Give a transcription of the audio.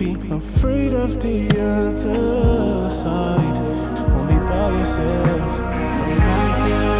be afraid of the other side. Won't be by yourself. I'll be right here.